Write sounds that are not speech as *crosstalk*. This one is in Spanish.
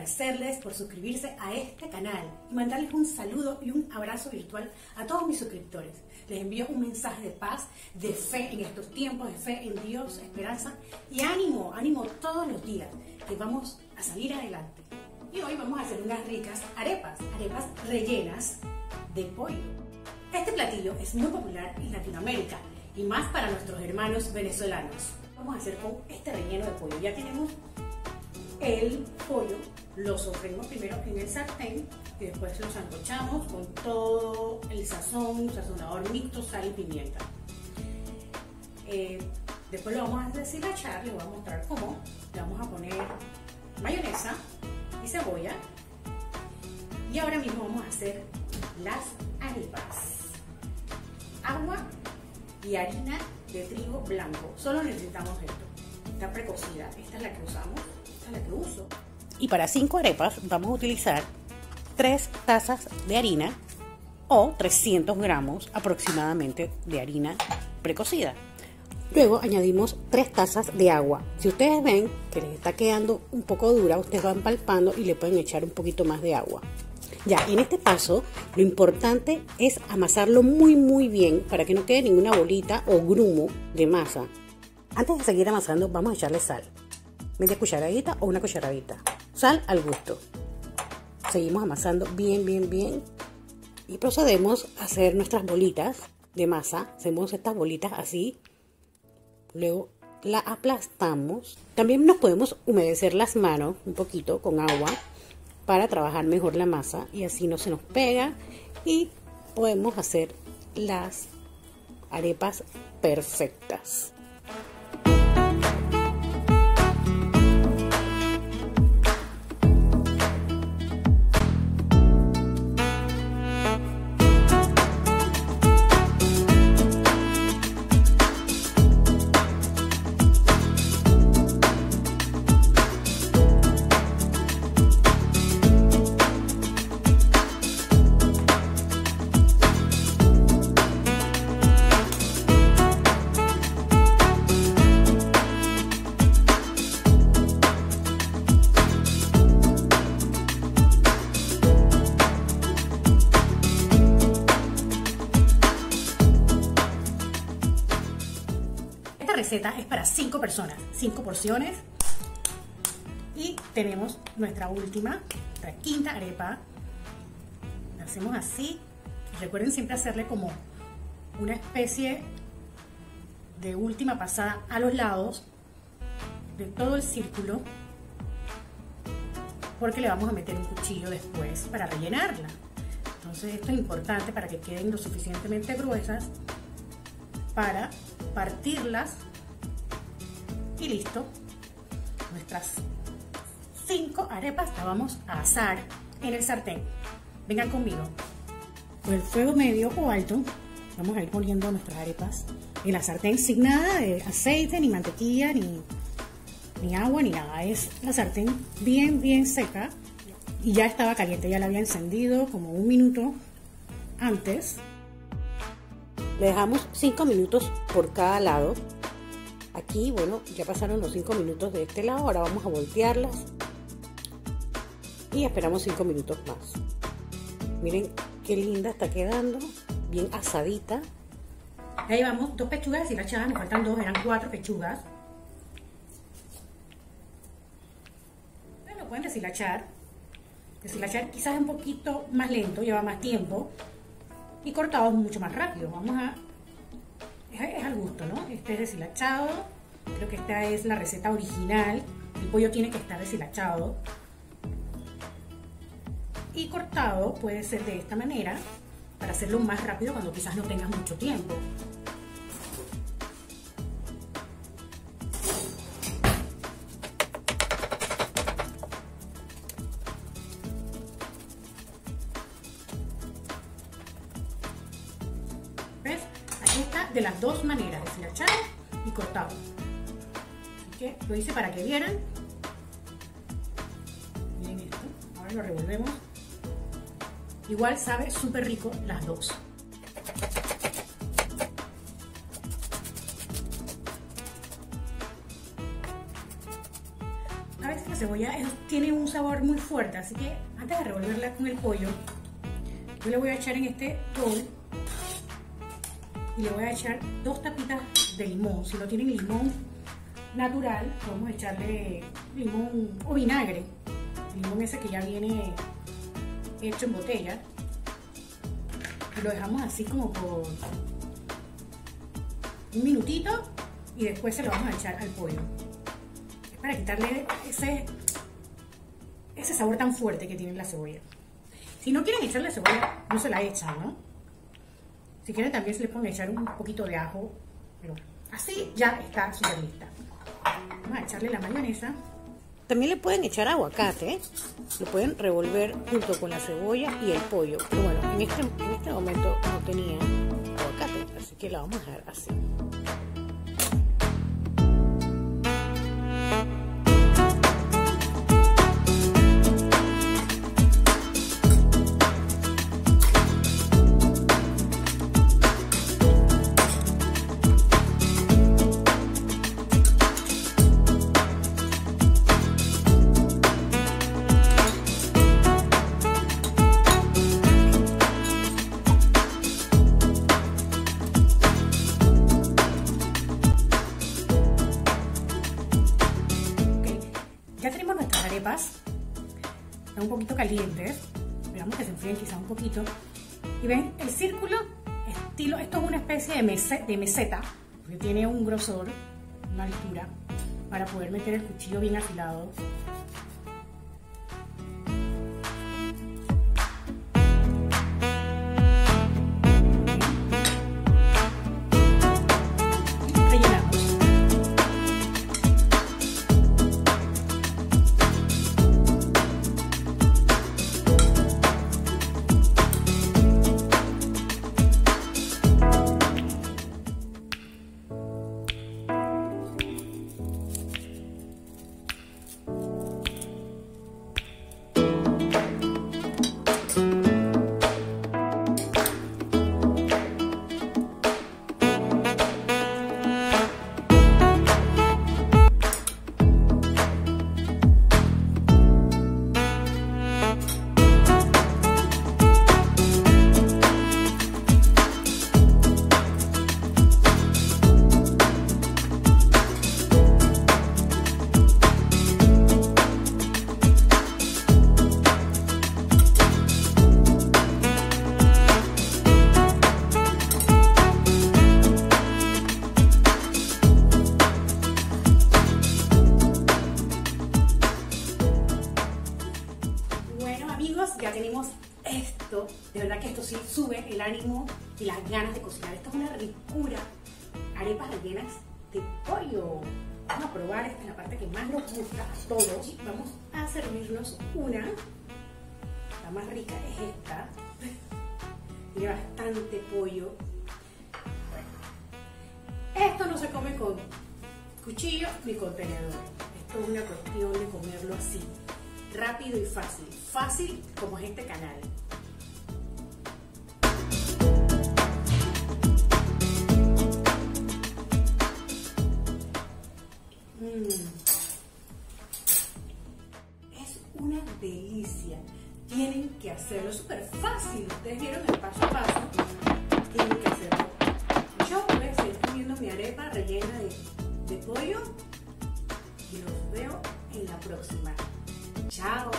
agradecerles por suscribirse a este canal y mandarles un saludo y un abrazo virtual a todos mis suscriptores. Les envío un mensaje de paz, de fe en estos tiempos, de fe en Dios, esperanza y ánimo, ánimo todos los días, que vamos a salir adelante. Y hoy vamos a hacer unas ricas arepas, arepas rellenas de pollo. Este platillo es muy popular en Latinoamérica y más para nuestros hermanos venezolanos. Vamos a hacer con este relleno de pollo. Ya tenemos el pollo, lo sofreímos primero en el sartén y después lo sancochamos con todo el sazón, sazonador mixto, sal y pimienta. Eh, después lo vamos a deshilachar, les voy a mostrar cómo. Le vamos a poner mayonesa y cebolla. Y ahora mismo vamos a hacer las arepas. Agua y harina de trigo blanco. Solo necesitamos esto. Está precocida. Esta es la que usamos. Esta es la que uso. Y para 5 arepas vamos a utilizar 3 tazas de harina o 300 gramos aproximadamente de harina precocida. Luego añadimos 3 tazas de agua. Si ustedes ven que les está quedando un poco dura, ustedes van palpando y le pueden echar un poquito más de agua. Ya, en este paso lo importante es amasarlo muy muy bien para que no quede ninguna bolita o grumo de masa. Antes de seguir amasando vamos a echarle sal. Media cucharadita o una cucharadita. Sal al gusto. Seguimos amasando bien bien bien y procedemos a hacer nuestras bolitas de masa. Hacemos estas bolitas así. Luego la aplastamos. También nos podemos humedecer las manos un poquito con agua para trabajar mejor la masa y así no se nos pega y podemos hacer las arepas perfectas. Receta es para 5 personas, 5 porciones. Y tenemos nuestra última, nuestra quinta arepa. La hacemos así. Recuerden siempre hacerle como una especie de última pasada a los lados de todo el círculo porque le vamos a meter un cuchillo después para rellenarla. Entonces esto es importante para que queden lo suficientemente gruesas para partirlas y listo. Nuestras cinco arepas las vamos a asar en el sartén. Vengan conmigo. Con el fuego medio o alto vamos a ir poniendo nuestras arepas en la sartén sin nada de aceite, ni mantequilla, ni, ni agua, ni nada. Es la sartén bien, bien seca y ya estaba caliente. Ya la había encendido como un minuto antes. Le dejamos 5 minutos por cada lado Aquí, bueno, ya pasaron los 5 minutos de este lado, ahora vamos a voltearlas y esperamos 5 minutos más. Miren qué linda está quedando, bien asadita. Ahí vamos, dos pechugas deshilachadas, me faltan dos, eran cuatro pechugas. Lo pueden deshilachar. Deshilachar quizás un poquito más lento, lleva más tiempo. Y cortado es mucho más rápido. Vamos a es, al gusto, ¿no? Este es deshilachado, creo que esta es la receta original, el pollo tiene que estar deshilachado. Y cortado puede ser de esta manera, para hacerlo más rápido cuando quizás no tengas mucho tiempo. De las dos maneras, deshilachado y cortado. Lo hice para que vieran. Miren esto. Ahora lo revolvemos. Igual sabe súper rico las dos. veces la cebolla tiene un sabor muy fuerte, así que antes de revolverla con el pollo, yo le voy a echar en este bowl y le voy a echar dos tapitas de limón. Si no tienen limón natural, a echarle limón o vinagre. limón ese que ya viene hecho en botella. Lo dejamos así como por un minutito y después se lo vamos a echar al pollo. Es para quitarle ese, ese sabor tan fuerte que tiene la cebolla. Si no quieren echarle cebolla, no se la echan, ¿no? Si quieren también se le pueden echar un poquito de ajo, pero así ya está súper lista. Vamos a echarle la mayonesa. También le pueden echar aguacate, lo pueden revolver junto con la cebolla y el pollo. Pero bueno, en este, en este momento no tenía aguacate, así que la vamos a dejar así. Poquito calientes. Esperamos que se enfríen quizás un poquito. Y ven, el círculo, estilo, esto es una especie de, mese, de meseta, porque tiene un grosor, una altura, para poder meter el cuchillo bien afilado. Amigos, ya tenemos esto. De verdad que esto sí sube el ánimo y las ganas de cocinar. Esto es una ricura. Arepas rellenas de pollo. Vamos a probar, esta es la parte que más nos gusta a todos. Vamos a servirnos una. La más rica es esta. *laughs* Tiene bastante pollo. Esto no se come con cuchillo ni con tenedor. Esto es una cuestión de comerlo así rápido y fácil. Fácil como es este canal. Mm. Es una delicia. Tienen que hacerlo súper fácil. Ustedes vieron el paso a paso. Tienen que hacerlo. Yo voy a seguir comiendo mi arepa rellena de, de pollo y los veo en la próxima. Tchau!